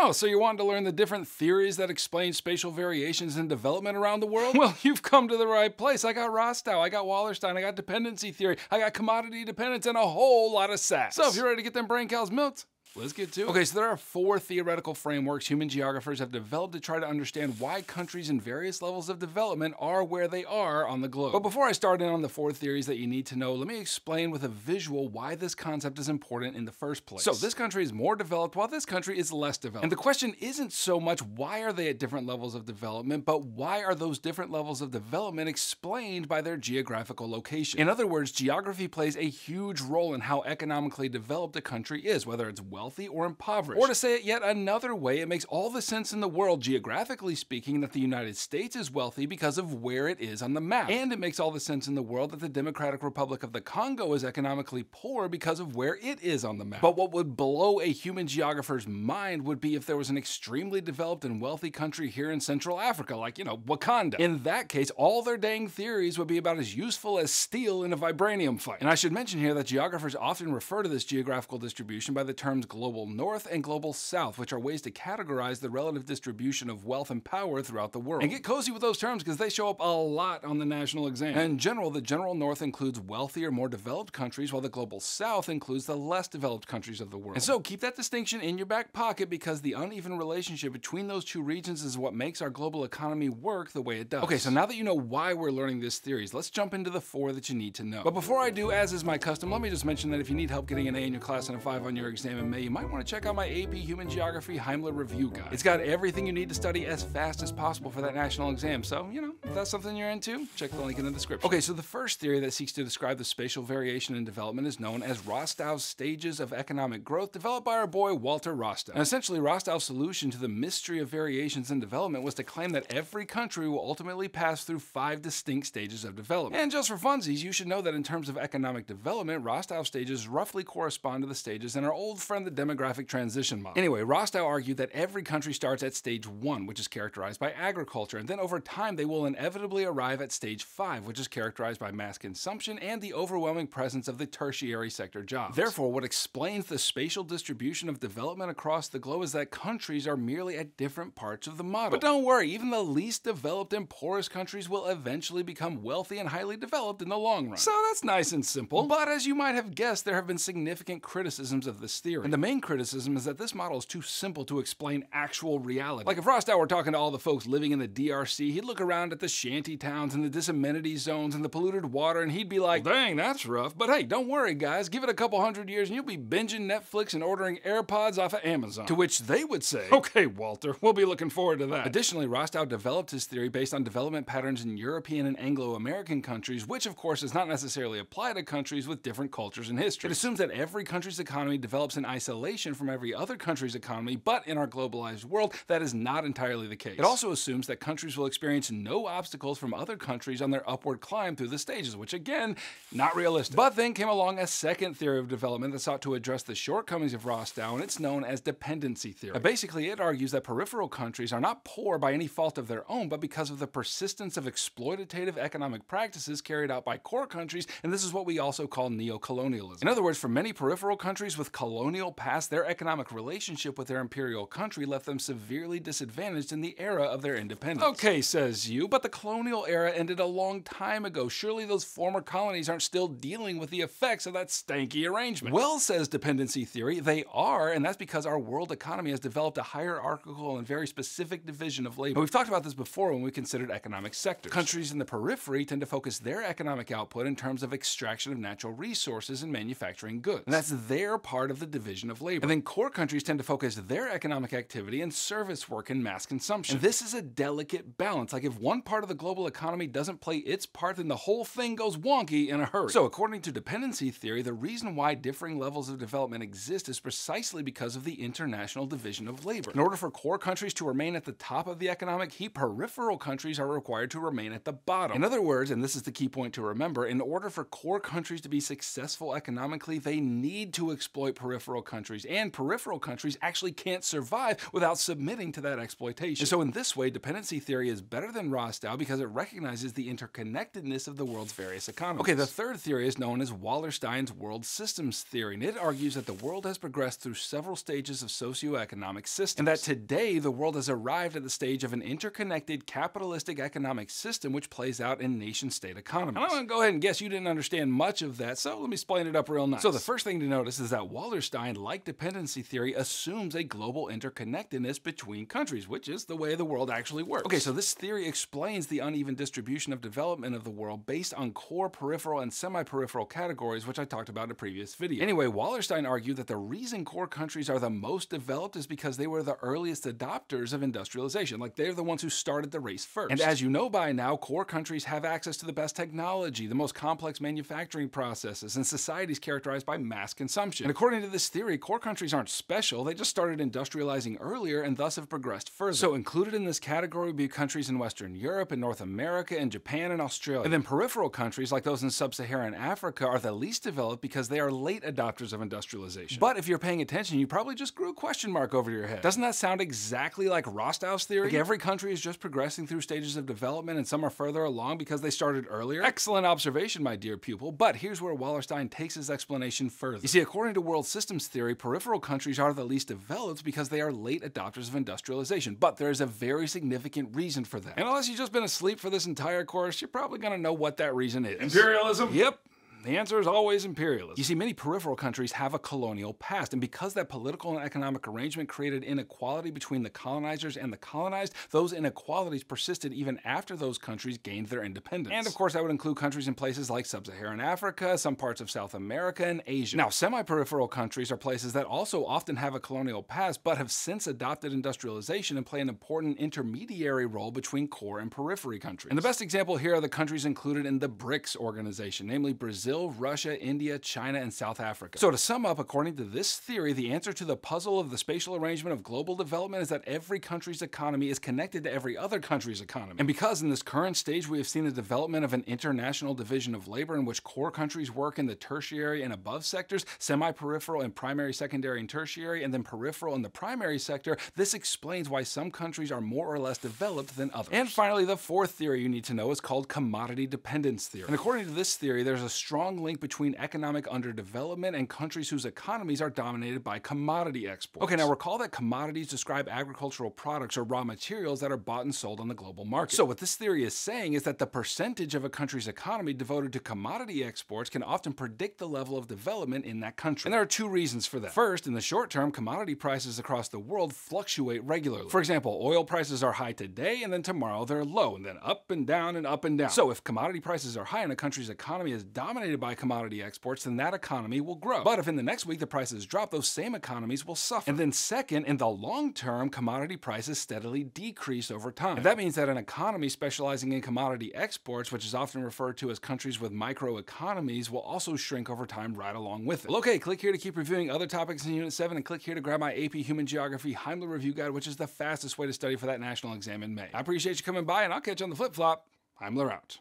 Oh, so you wanted to learn the different theories that explain spatial variations in development around the world? Well, you've come to the right place. I got Rostow, I got Wallerstein, I got dependency theory, I got commodity dependence, and a whole lot of sass. So if you're ready to get them brain cows milked, Let's get to it. Okay, so there are four theoretical frameworks human geographers have developed to try to understand why countries in various levels of development are where they are on the globe. But before I start in on the four theories that you need to know, let me explain with a visual why this concept is important in the first place. So this country is more developed while this country is less developed. And the question isn't so much why are they at different levels of development, but why are those different levels of development explained by their geographical location? In other words, geography plays a huge role in how economically developed a country is, whether it's wealthy or impoverished. Or to say it yet another way, it makes all the sense in the world, geographically speaking, that the United States is wealthy because of where it is on the map. And it makes all the sense in the world that the Democratic Republic of the Congo is economically poor because of where it is on the map. But what would blow a human geographer's mind would be if there was an extremely developed and wealthy country here in Central Africa, like, you know, Wakanda. In that case, all their dang theories would be about as useful as steel in a vibranium fight. And I should mention here that geographers often refer to this geographical distribution by the terms global north and global south, which are ways to categorize the relative distribution of wealth and power throughout the world. And get cozy with those terms because they show up a lot on the national exam. And in general, the general north includes wealthier, more developed countries, while the global south includes the less developed countries of the world. And so keep that distinction in your back pocket because the uneven relationship between those two regions is what makes our global economy work the way it does. Okay, so now that you know why we're learning this theories, let's jump into the four that you need to know. But before I do, as is my custom, let me just mention that if you need help getting an A in your class and a 5 on your exam in You might want to check out my AP Human Geography Heimler Review Guide. It's got everything you need to study as fast as possible for that national exam, so, you know, if that's something you're into, check the link in the description. Okay, so the first theory that seeks to describe the spatial variation in development is known as Rostow's stages of economic growth, developed by our boy Walter Rostow. And essentially, Rostow's solution to the mystery of variations in development was to claim that every country will ultimately pass through five distinct stages of development. And just for funsies, you should know that in terms of economic development, Rostow's stages roughly correspond to the stages in our old friend the demographic transition model. Anyway, Rostow argued that every country starts at stage one, which is characterized by agriculture, and then over time they will inevitably arrive at stage five, which is characterized by mass consumption and the overwhelming presence of the tertiary sector jobs. Therefore, what explains the spatial distribution of development across the globe is that countries are merely at different parts of the model. But don't worry, even the least developed and poorest countries will eventually become wealthy and highly developed in the long run. So that's nice and simple. But as you might have guessed, there have been significant criticisms of this theory. And the main criticism is that this model is too simple to explain actual reality. Like if Rostow were talking to all the folks living in the DRC, he'd look around at the shanty towns and the disamenity zones and the polluted water and he'd be like, dang, that's rough. But hey, don't worry, guys. Give it a couple hundred years and you'll be binging Netflix and ordering AirPods off of Amazon. To which they would say, okay, Walter, we'll be looking forward to that. Additionally, Rostow developed his theory based on development patterns in European and Anglo-American countries, which of course does not necessarily apply to countries with different cultures and history. It assumes that every country's economy develops in isolation from every other country's economy, but in our globalized world, that is not entirely the case. It also assumes that countries will experience no obstacles from other countries on their upward climb through the stages, which again, not realistic. But then came along a second theory of development that sought to address the shortcomings of Rostow, and it's known as dependency theory. Now, basically, it argues that peripheral countries are not poor by any fault of their own, but because of the persistence of exploitative economic practices carried out by core countries, and this is what we also call neocolonialism. In other words, for many peripheral countries with colonial past, their economic relationship with their imperial country left them severely disadvantaged in the era of their independence. Okay, says you, but the colonial era ended a long time ago. Surely those former colonies aren't still dealing with the effects of that stanky arrangement. Well, says dependency theory, they are, and that's because our world economy has developed a hierarchical and very specific division of labor. we've talked about this before when we considered economic sectors. Countries in the periphery tend to focus their economic output in terms of extraction of natural resources and manufacturing goods. And that's their part of the division of labor. And then core countries tend to focus their economic activity in service work and mass consumption. And this is a delicate balance. Like if one part of the global economy doesn't play its part, then the whole thing goes wonky in a hurry. So according to dependency theory, the reason why differing levels of development exist is precisely because of the international division of labor. In order for core countries to remain at the top of the economic heap, peripheral countries are required to remain at the bottom. In other words, and this is the key point to remember, in order for core countries to be successful economically, they need to exploit peripheral countries countries and peripheral countries actually can't survive without submitting to that exploitation. And so in this way, dependency theory is better than Rostow because it recognizes the interconnectedness of the world's various economies. Okay, the third theory is known as Wallerstein's world systems theory, and it argues that the world has progressed through several stages of socioeconomic systems, and that today the world has arrived at the stage of an interconnected capitalistic economic system which plays out in nation-state economies. And I'm gonna go ahead and guess you didn't understand much of that, so let me explain it up real nice. So the first thing to notice is that Wallerstein, like dependency theory, assumes a global interconnectedness between countries, which is the way the world actually works. Okay, so this theory explains the uneven distribution of development of the world based on core peripheral and semi-peripheral categories, which I talked about in a previous video. Anyway, Wallerstein argued that the reason core countries are the most developed is because they were the earliest adopters of industrialization. Like they're the ones who started the race first. And as you know by now, core countries have access to the best technology, the most complex manufacturing processes, and societies characterized by mass consumption. And according to this theory, core countries aren't special, they just started industrializing earlier and thus have progressed further. So included in this category would be countries in Western Europe and North America and Japan and Australia. And then peripheral countries like those in sub-Saharan Africa are the least developed because they are late adopters of industrialization. But if you're paying attention, you probably just grew a question mark over your head. Doesn't that sound exactly like Rostow's theory? Like every country is just progressing through stages of development and some are further along because they started earlier? Excellent observation, my dear pupil, but here's where Wallerstein takes his explanation further. You see, according to world systems theory, peripheral countries are the least developed because they are late adopters of industrialization, but there is a very significant reason for that. And unless you've just been asleep for this entire course, you're probably gonna know what that reason is. Imperialism? Yep, the answer is always imperialism. You see, many peripheral countries have a colonial past, and because that political and economic arrangement created inequality between the colonizers and the colonized, those inequalities persisted even after those countries gained their independence. And of course, that would include countries in places like sub-Saharan Africa, some parts of South America, and Asia. Now, semi-peripheral countries are places that also often have a colonial past, but have since adopted industrialization and play an important intermediary role between core and periphery countries. And the best example here are the countries included in the BRICS organization, namely Brazil, Brazil, Russia, India, China, and South Africa. So to sum up, according to this theory, the answer to the puzzle of the spatial arrangement of global development is that every country's economy is connected to every other country's economy. And because in this current stage we have seen the development of an international division of labor in which core countries work in the tertiary and above sectors, semi-peripheral and primary, secondary, and tertiary, and then peripheral in the primary sector, this explains why some countries are more or less developed than others. And finally, the fourth theory you need to know is called commodity dependence theory. And according to this theory, there's a strong strong link between economic underdevelopment and countries whose economies are dominated by commodity exports. Okay, now recall that commodities describe agricultural products or raw materials that are bought and sold on the global market. So what this theory is saying is that the percentage of a country's economy devoted to commodity exports can often predict the level of development in that country. And there are two reasons for that. First, in the short term, commodity prices across the world fluctuate regularly. For example, oil prices are high today and then tomorrow they're low and then up and down and up and down. So if commodity prices are high and a country's economy is dominated dominated by commodity exports, then that economy will grow. But if in the next week the prices drop, those same economies will suffer. And then second, in the long term, commodity prices steadily decrease over time. And that means that an economy specializing in commodity exports, which is often referred to as countries with microeconomies, will also shrink over time right along with it. Well, okay, click here to keep reviewing other topics in Unit 7 and click here to grab my AP Human Geography Heimler Review Guide, which is the fastest way to study for that national exam in May. I appreciate you coming by and I'll catch you on the flip-flop. Heimler out.